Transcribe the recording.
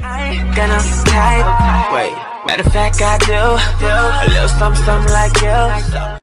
I ain't gonna type. Wait, matter of fact, I do. A little something, something like you.